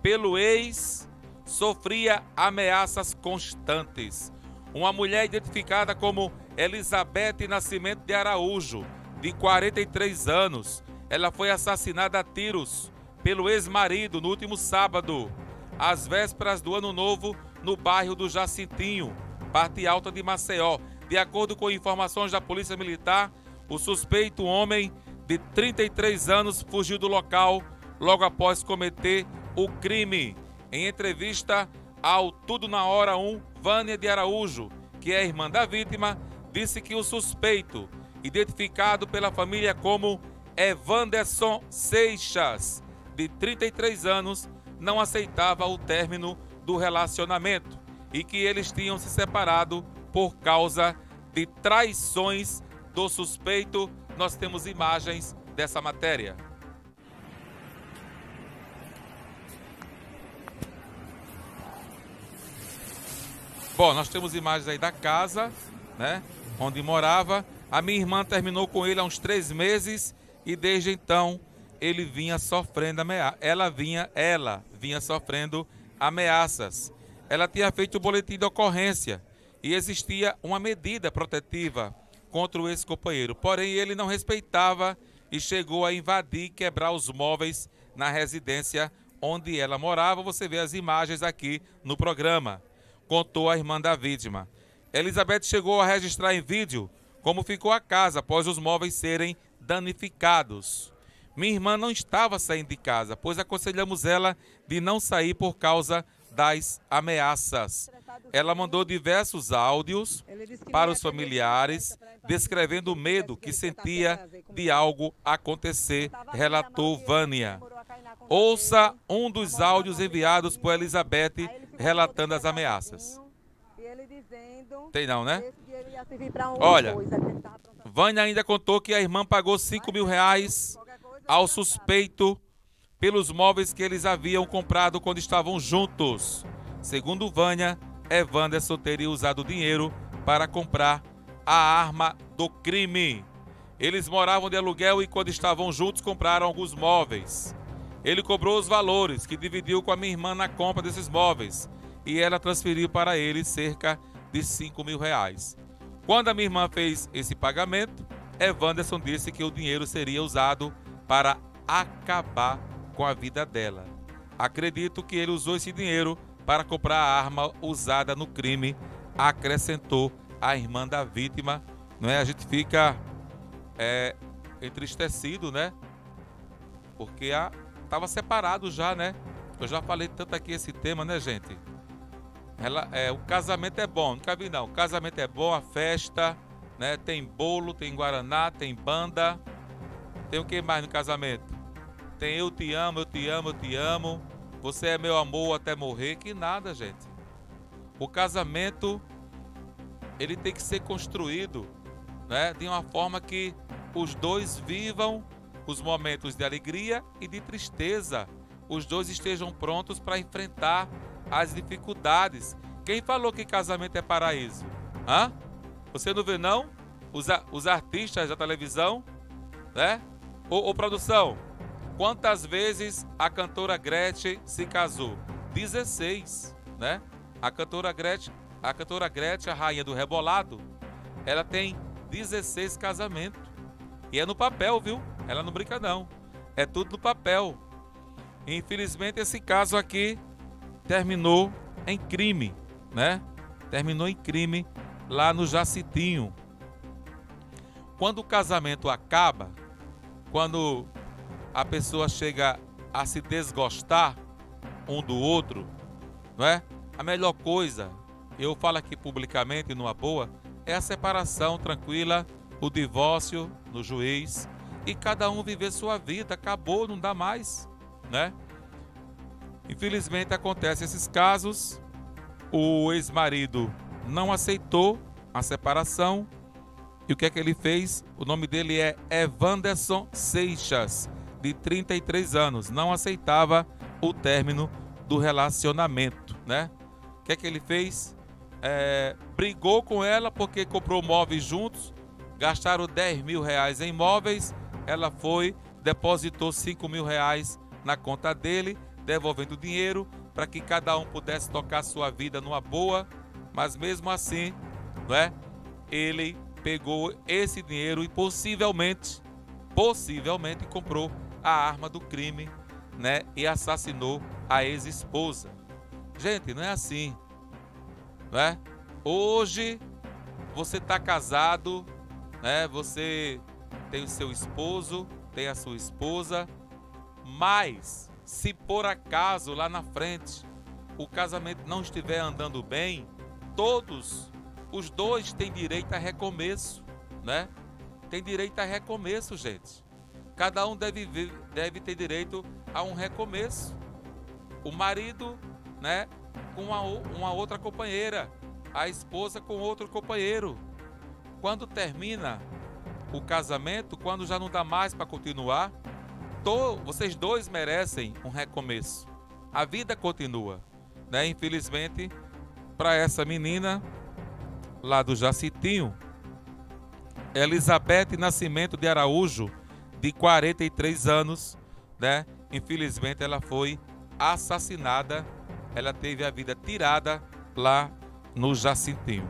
pelo ex sofria ameaças constantes. Uma mulher identificada como Elizabeth Nascimento de Araújo, de 43 anos, ela foi assassinada a tiros pelo ex-marido no último sábado, às vésperas do Ano Novo, no bairro do Jacintinho, parte alta de Maceió. De acordo com informações da Polícia Militar, o suspeito homem de 33 anos fugiu do local logo após cometer o crime. Em entrevista ao Tudo na Hora 1, Vânia de Araújo, que é irmã da vítima, disse que o suspeito, identificado pela família como Evanderson Seixas, de 33 anos, não aceitava o término do relacionamento e que eles tinham se separado por causa de traições do suspeito. Nós temos imagens dessa matéria. Bom, nós temos imagens aí da casa, né? Onde morava. A minha irmã terminou com ele há uns três meses e desde então ele vinha sofrendo ameaças. Ela vinha, ela vinha sofrendo ameaças. Ela tinha feito o boletim de ocorrência e existia uma medida protetiva contra o ex-companheiro. Porém, ele não respeitava e chegou a invadir e quebrar os móveis na residência onde ela morava. Você vê as imagens aqui no programa contou a irmã da vítima. Elizabeth chegou a registrar em vídeo como ficou a casa após os móveis serem danificados. Minha irmã não estava saindo de casa, pois aconselhamos ela de não sair por causa das ameaças. Ela mandou diversos áudios para os familiares, descrevendo o medo que sentia de algo acontecer, relatou Vânia. Ouça um dos áudios enviados por Elizabeth relatando as ameaças. Tem não, né? Olha, Vânia ainda contou que a irmã pagou 5 mil reais ao suspeito pelos móveis que eles haviam comprado quando estavam juntos. Segundo Vânia, Evanderson teria usado o dinheiro para comprar a arma do crime. Eles moravam de aluguel e quando estavam juntos compraram alguns móveis. Ele cobrou os valores que dividiu com a minha irmã na compra desses móveis e ela transferiu para ele cerca de 5 mil reais. Quando a minha irmã fez esse pagamento, Evanderson disse que o dinheiro seria usado para acabar com a vida dela. Acredito que ele usou esse dinheiro para comprar a arma usada no crime, acrescentou a irmã da vítima. Não é? A gente fica é, entristecido, né? Porque a Tava separado já, né? Eu já falei tanto aqui esse tema, né, gente? Ela, é, o casamento é bom, nunca vi não. O casamento é bom, a festa, né? Tem bolo, tem guaraná, tem banda. Tem o que mais no casamento? Tem eu te amo, eu te amo, eu te amo. Você é meu amor até morrer, que nada, gente. O casamento ele tem que ser construído, né, de uma forma que os dois vivam os momentos de alegria e de tristeza. Os dois estejam prontos para enfrentar as dificuldades. Quem falou que casamento é paraíso? Hã? Você não vê não? Os, os artistas da televisão, né? Ô, ô produção, quantas vezes a cantora Gretchen se casou? 16, né? A cantora Gretchen, a cantora Gretchen, a rainha do rebolado, ela tem 16 casamentos. E é no papel, viu? Ela não brinca não. É tudo no papel. Infelizmente esse caso aqui terminou em crime, né? Terminou em crime lá no Jacitinho. Quando o casamento acaba, quando a pessoa chega a se desgostar um do outro, não é? A melhor coisa, eu falo aqui publicamente numa boa, é a separação tranquila, o divórcio no juiz, e cada um viver sua vida. Acabou, não dá mais, né? Infelizmente acontece esses casos. O ex-marido não aceitou a separação. E o que é que ele fez? O nome dele é Evanderson Seixas, de 33 anos. Não aceitava o término do relacionamento, né? O que é que ele fez? É, brigou com ela porque comprou móveis juntos, gastaram 10 mil reais em móveis ela foi, depositou 5 mil reais na conta dele, devolvendo o dinheiro para que cada um pudesse tocar sua vida numa boa, mas mesmo assim, não é? Ele pegou esse dinheiro e possivelmente, possivelmente comprou a arma do crime, né? E assassinou a ex-esposa. Gente, não é assim, não é? Hoje você está casado, né? Você tem o seu esposo, tem a sua esposa, mas se por acaso lá na frente o casamento não estiver andando bem, todos os dois têm direito a recomeço, né? Tem direito a recomeço, gente. Cada um deve, deve ter direito a um recomeço. O marido, né, com uma, uma outra companheira, a esposa com outro companheiro. Quando termina o casamento, quando já não dá mais para continuar, to, vocês dois merecem um recomeço. A vida continua, né? Infelizmente, para essa menina lá do Jacitinho, Elizabeth Nascimento de Araújo, de 43 anos, né? Infelizmente ela foi assassinada, ela teve a vida tirada lá no Jacintinho.